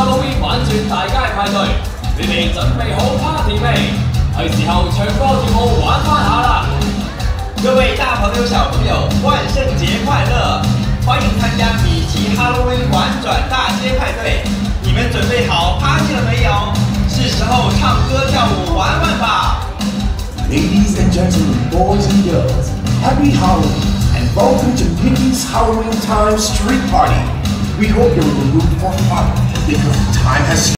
Halloween 玩转大街派对，你哋准备好 party 未？系时候唱歌跳舞玩翻下啦！各位大朋友小朋友，万圣节快乐！欢迎参加米奇 Halloween 玩转大街派对，你们准备好 party 了没有？是时候唱歌跳舞玩玩吧！Ladies and gentlemen, boys and girls, Happy Halloween and welcome to Mickey's Halloween Time Street Party. We hope you're in the mood for party. Time has